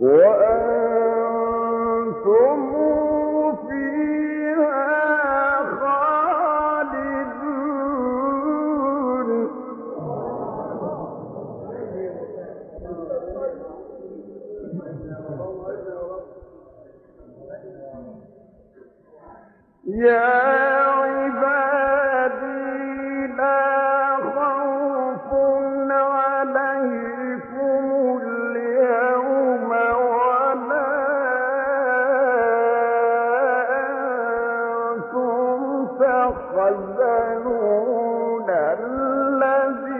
Yeah. يَفْتَنُونَ الَّذِينَ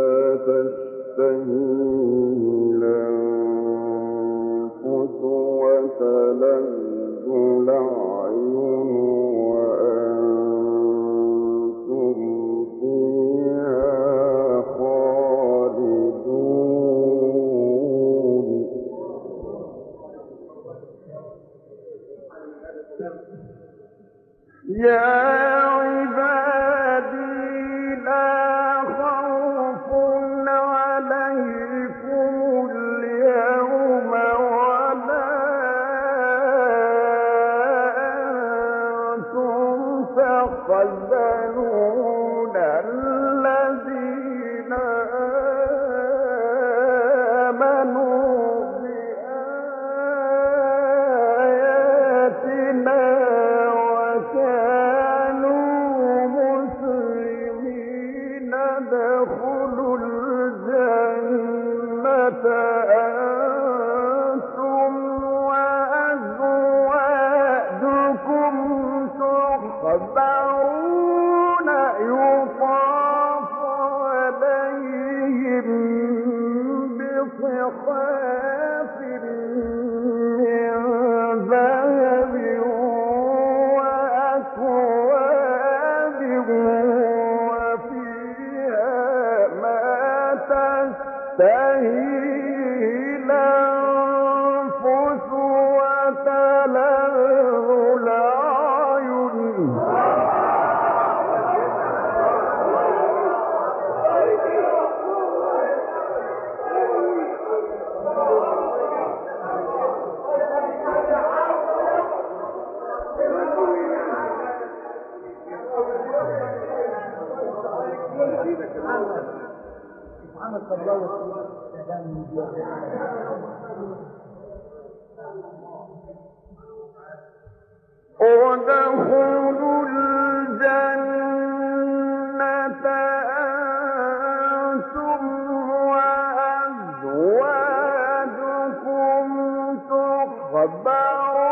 يدخل الجنة. فهي ادخلوا الجنة أنتم وأزواجكم تخبرون